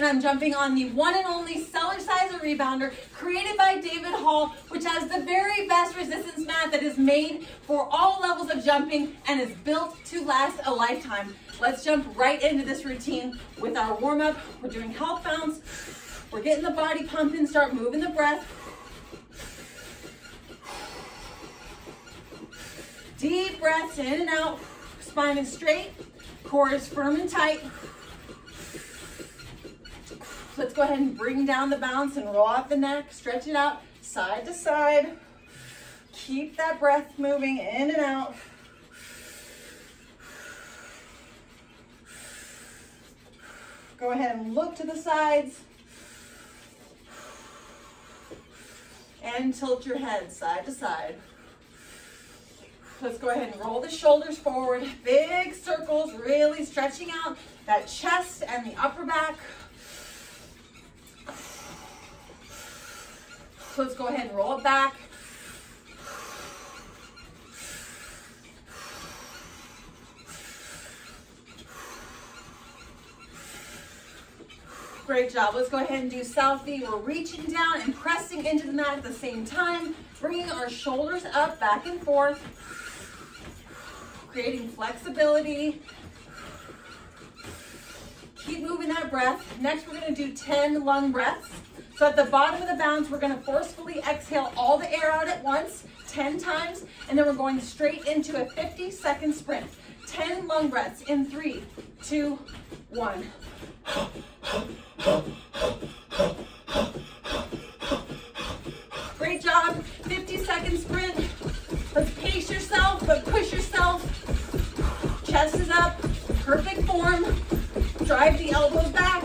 and I'm jumping on the one and only Cellerciser Rebounder created by David Hall, which has the very best resistance mat that is made for all levels of jumping and is built to last a lifetime. Let's jump right into this routine with our warm up. We're doing health bounce. We're getting the body pumping, start moving the breath. Deep breaths in and out. Spine is straight. Core is firm and tight. Let's go ahead and bring down the bounce and roll out the neck. Stretch it out side to side. Keep that breath moving in and out. Go ahead and look to the sides. And tilt your head side to side. Let's go ahead and roll the shoulders forward. Big circles, really stretching out that chest and the upper back. Let's go ahead and roll it back. Great job. Let's go ahead and do Southie. We're reaching down and pressing into the mat at the same time, bringing our shoulders up, back and forth creating flexibility. Keep moving that breath. Next, we're gonna do 10 lung breaths. So at the bottom of the bounce, we're gonna forcefully exhale all the air out at once, 10 times, and then we're going straight into a 50 second sprint. 10 lung breaths in three, two, one. Great job, 50 second sprint. Let's pace yourself, but push yourself chest is up, perfect form. Drive the elbows back.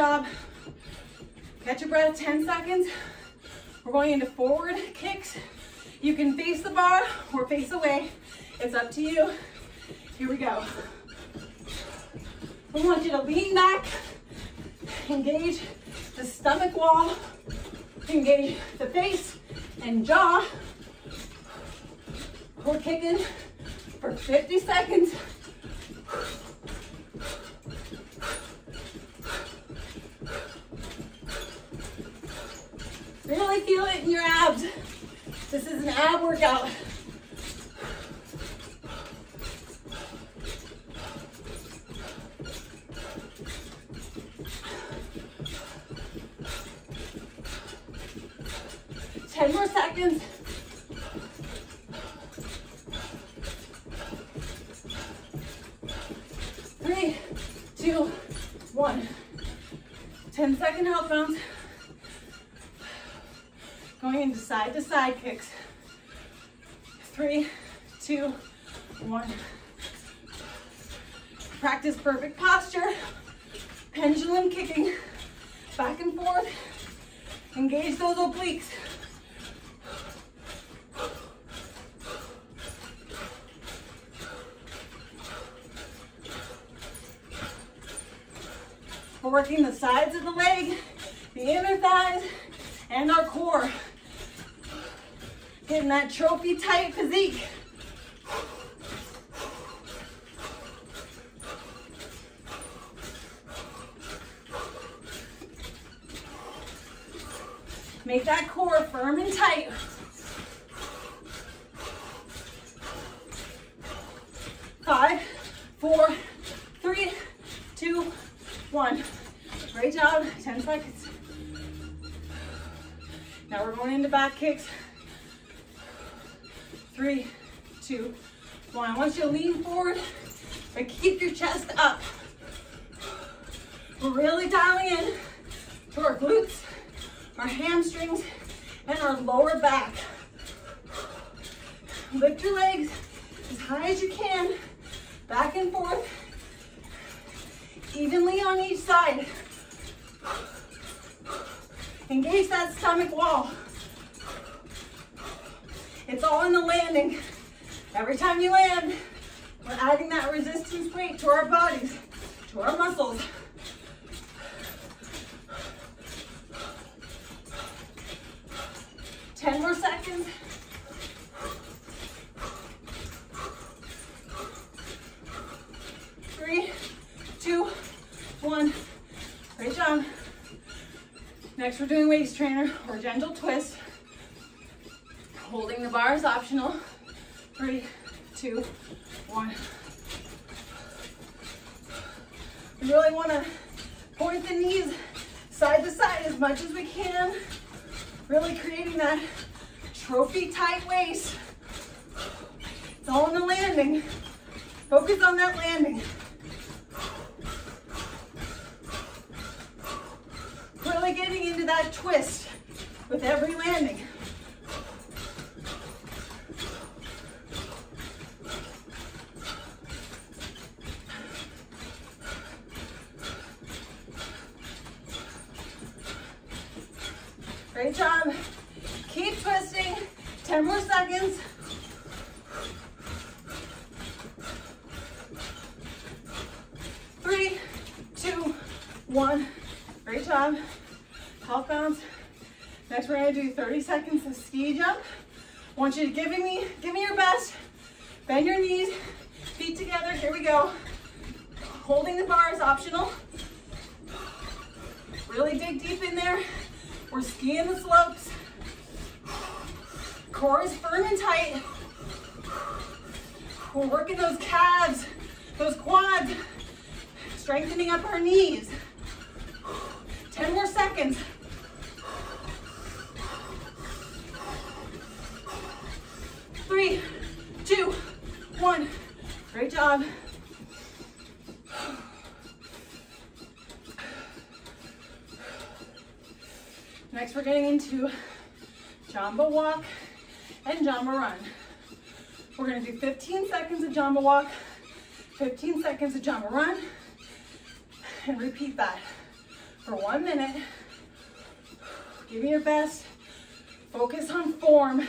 Job. Catch your breath, 10 seconds. We're going into forward kicks. You can face the bar or face away. It's up to you. Here we go. We want you to lean back, engage the stomach wall, engage the face and jaw. We're kicking for 50 seconds. Feel it in your abs. This is an ab workout. Ten more seconds. Three, two, one. 10 second health bounce. Going into side to side kicks. Three, two, one. Practice perfect posture. Pendulum kicking back and forth. Engage those obliques. We're working the sides of the leg, the inner thighs, and our core. Getting that trophy tight physique. Make that core firm and tight. Five, four, three, two, one. Great job, 10 seconds. Now we're going into back kicks three, two, one. I want you to lean forward and keep your chest up. We're really dialing in to our glutes, our hamstrings, and our lower back. Lift your legs as high as you can, back and forth, evenly on each side. Engage that stomach wall. It's all in the landing. Every time you land, we're adding that resistance weight to our bodies, to our muscles. Ten more seconds. Three, two, one. Great job. Next, we're doing waist trainer or gentle twist. Holding the bar is optional. Three, two, one. We really want to point the knees side to side as much as we can. Really creating that trophy tight waist. It's all in the landing. Focus on that landing. Really getting into that twist with every landing. Job. Keep twisting. 10 more seconds. Three, two, one. Great job. Half bounce. Next, we're gonna do 30 seconds of ski jump. I want you to give me, give me your best. Bend your knees, feet together. Here we go. Holding the bar is optional. Really dig deep in there. We're skiing the slopes. Core is firm and tight. We're working those calves, those quads, strengthening up our knees. 10 more seconds. Three, two, one. Great job. Next, into Jamba walk and Jamba run. We're gonna do 15 seconds of Jamba walk, 15 seconds of Jamba run, and repeat that for one minute. Give me your best. Focus on form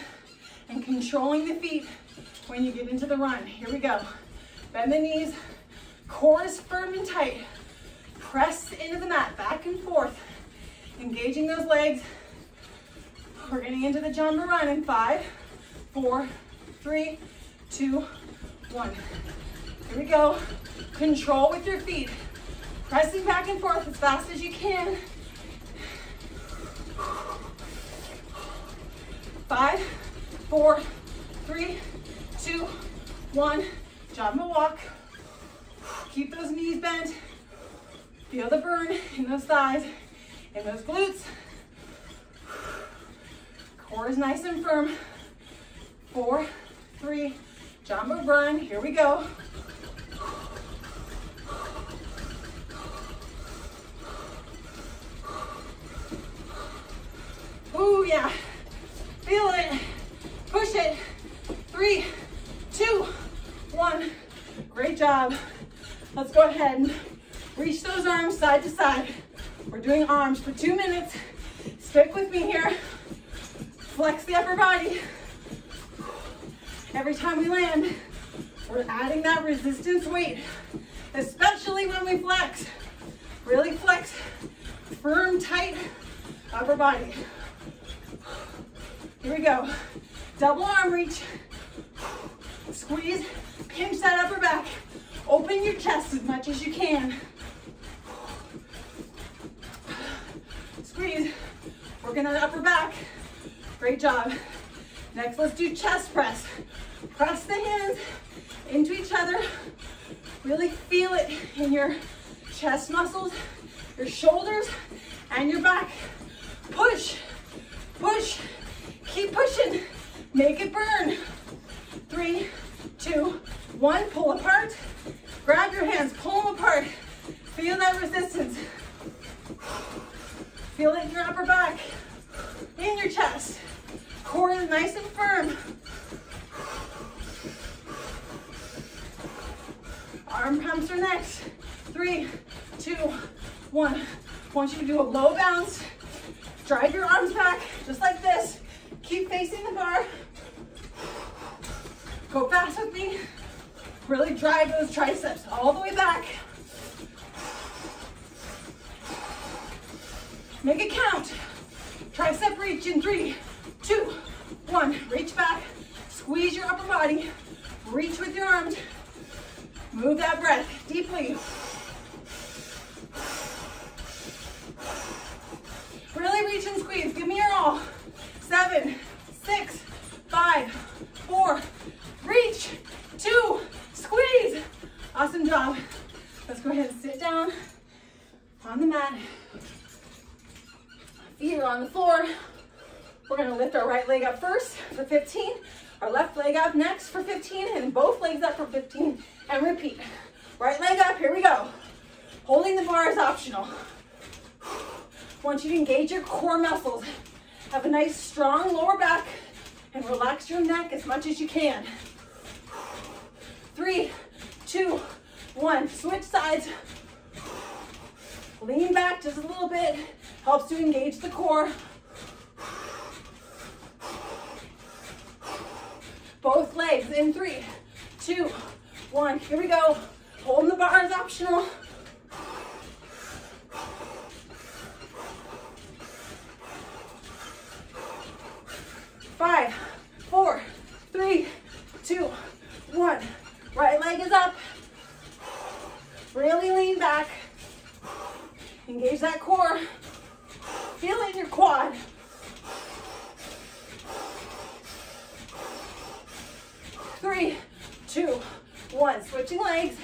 and controlling the feet when you get into the run. Here we go. Bend the knees, core is firm and tight. Press into the mat, back and forth. Engaging those legs. We're getting into the Jamba run in five, four, three, two, one. Here we go. Control with your feet. Pressing back and forth as fast as you can. Five, four, three, two, one. Jamba walk. Keep those knees bent. Feel the burn in those thighs in those glutes. Core is nice and firm. Four, three, jumbo run. Here we go. Ooh, yeah. Feel it. Push it. Three, two, one. Great job. Let's go ahead and reach those arms side to side. We're doing arms for two minutes. Stick with me here. Flex the upper body. Every time we land, we're adding that resistance weight, especially when we flex. Really flex, firm, tight upper body. Here we go. Double arm reach. Squeeze, pinch that upper back. Open your chest as much as you can. Squeeze. Working the upper back. Great job. Next, let's do chest press. Press the hands into each other. Really feel it in your chest muscles, your shoulders, and your back. Push, push, keep pushing. Make it burn. Three, two, one. Pull apart. Grab your hands, pull them apart. Feel that resistance. Feel it in your upper back. in your chest. Core is nice and firm. Arm pumps are next. Three, two, one. I want you to do a low bounce. Drive your arms back, just like this. Keep facing the bar. Go fast with me. Really drive those triceps all the way back. Make it count. Tricep reach in three, one. Reach back, squeeze your upper body, reach with your arms. Move that breath deeply. Really reach and squeeze. Give me your all. Seven, six, five, four, reach, two, squeeze. Awesome job. Let's go ahead and sit down on the mat. Feet are on the floor. We're gonna lift our right leg up first for 15, our left leg up next for 15, and both legs up for 15, and repeat. Right leg up, here we go. Holding the bar is optional. Want you to engage your core muscles. Have a nice strong lower back and relax your neck as much as you can. Three, two, one. Switch sides. Lean back just a little bit. Helps to engage the core. Both legs in three, two, one. Here we go. Holding the bar is optional. Five, four, three, two, one. Right leg is up. Really lean back. Engage that core. Feel in your quad. Three, two, one. Switching legs.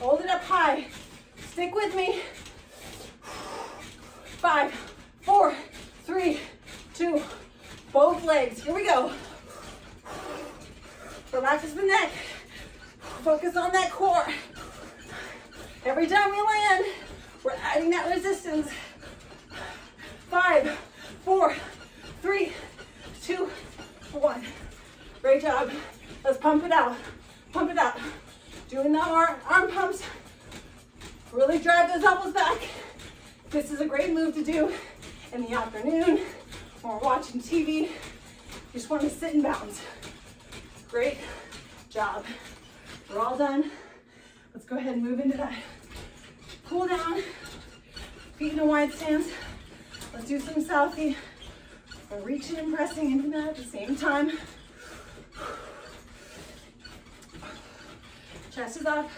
Hold it up high. Stick with me. Five, four, three, two, both legs. Here we go. Relax the neck. Focus on that core. Every time we land, we're adding that resistance. Five, four, three, two, one. Great job. Let's pump it out. Pump it out. Doing the arm, arm pumps. Really drive those elbows back. This is a great move to do in the afternoon when we're watching TV. You just want to sit and bounce. Great job. We're all done. Let's go ahead and move into that cool down. Feet in a wide stance. Let's do some selfie. We're reaching and pressing into that at the same time. Chest is up.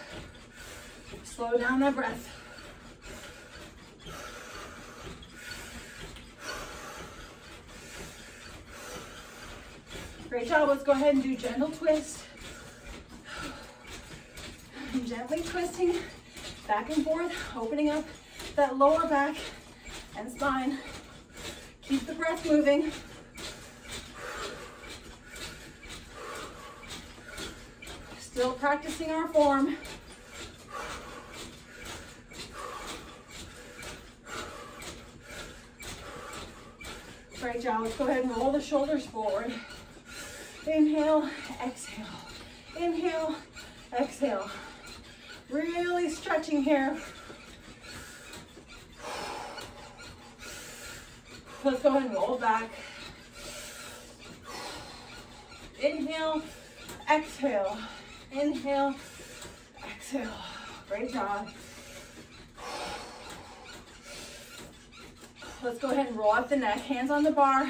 Slow down that breath. Great job. Let's go ahead and do gentle twist. Gently twisting back and forth, opening up that lower back and spine. Keep the breath moving. Still practicing our form. Great job. Let's go ahead and roll the shoulders forward. Inhale, exhale. Inhale, exhale. Really stretching here. Let's go ahead and roll back. Inhale, exhale. Inhale, exhale. Great job. Let's go ahead and roll up the neck. Hands on the bar.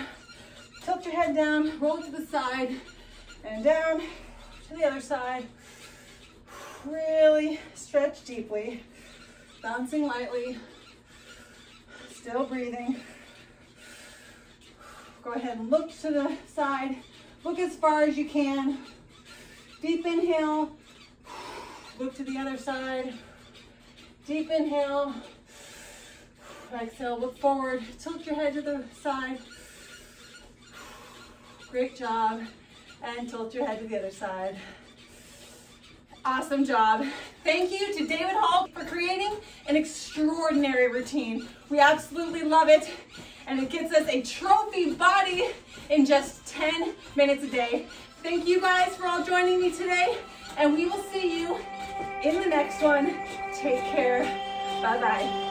Tilt your head down, roll to the side, and down to the other side. Really stretch deeply, bouncing lightly, still breathing. Go ahead and look to the side, look as far as you can. Deep inhale, look to the other side. Deep inhale, exhale, look forward, tilt your head to the side. Great job. And tilt your head to the other side. Awesome job. Thank you to David Hall for creating an extraordinary routine. We absolutely love it. And it gets us a trophy body in just 10 minutes a day. Thank you guys for all joining me today. And we will see you in the next one. Take care. Bye-bye.